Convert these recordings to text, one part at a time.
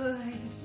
Good.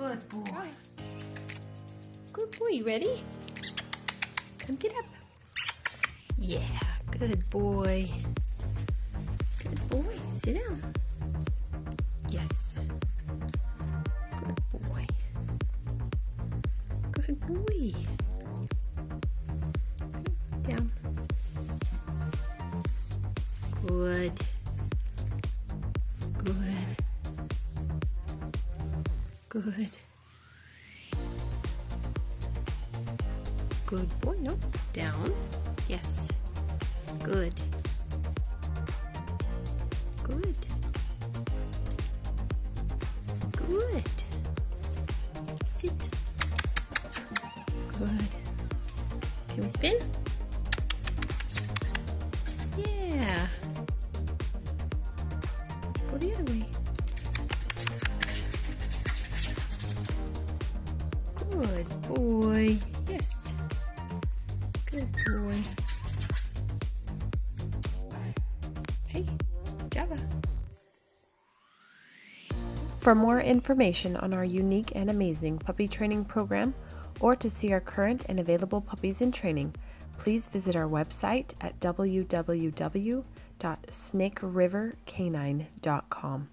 Good boy. Good boy, you ready? Come get up. Yeah, good boy. Good boy. Sit down. Yes. Good boy. Good boy. Down. Good. Good. Good boy. No. Down. Yes. Good. Good. Good. Sit. Good. Can we spin? For more information on our unique and amazing puppy training program, or to see our current and available puppies in training, please visit our website at www.snakerivercanine.com.